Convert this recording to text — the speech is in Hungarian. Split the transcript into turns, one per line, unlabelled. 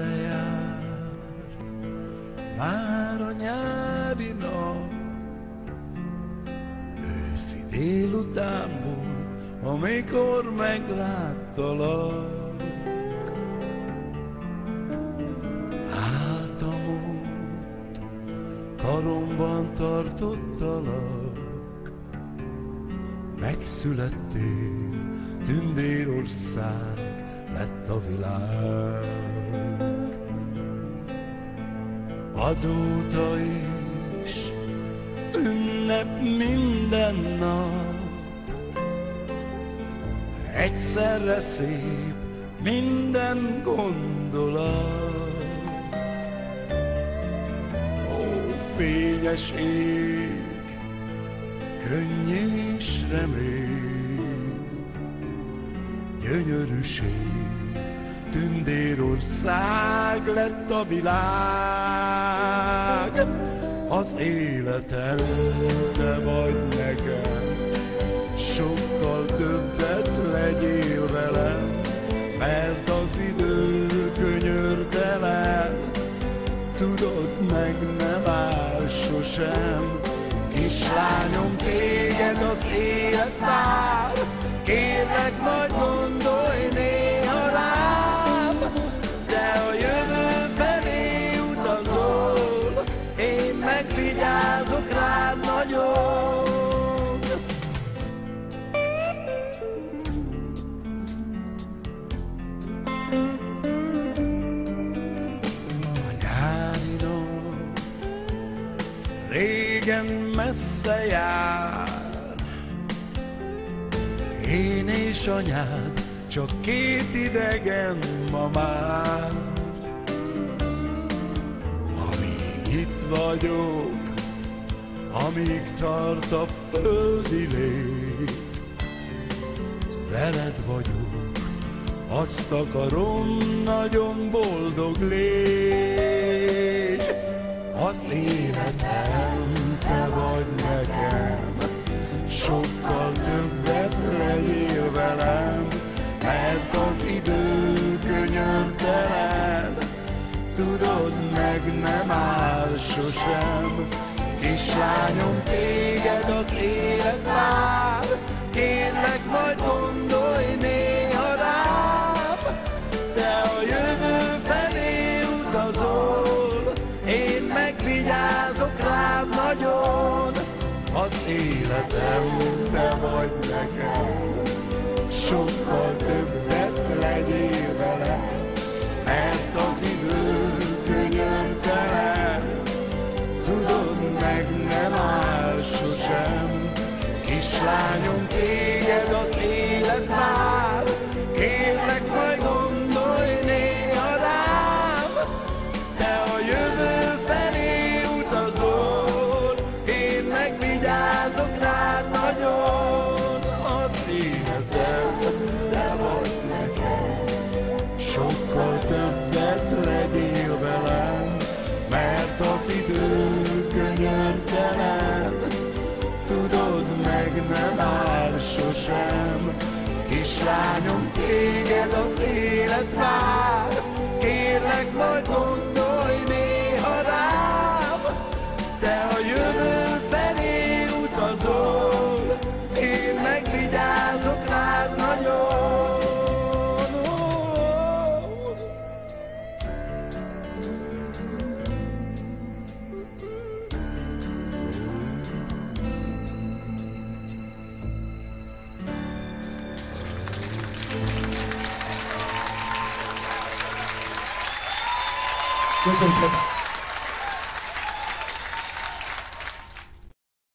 messze járt, már a nyári nap. Őszi délután volt, amikor megláttalak. Álltam ott, karomban tartottalak, megszülettél, tündérország, lett a világ. Azóta is ünnep minden nap, egyszerre szép minden gondolat. Ó, fényes ég, könnyű és remény, gyönyörűség, tündérország lett a világ. Az életem, te vagy nekem, sokkal többet legyél velem, mert az idő könyörtelen, tudod meg nem áll sosem. Kislányom, téged az élet vár, A nyári nap messze jár, én és anyád csak két idegen ma már. Amíg itt vagyok, amíg tart a földi lét, veled vagyok, azt akarom, nagyon boldog légy. Az életem, te vagy nekem, sokkal többet legyél velem, mert az idő könyörtelen, tudod meg nem áll sosem. Kislányom, téged az élet vár, életem, te vagy nekem, sokkal többet legyél velem, mert az idő könyörtelen, tudod meg nem áll sosem. Kislányom, téged az élet Kislányom, téged az élet vár, よろしくお願いし
ます。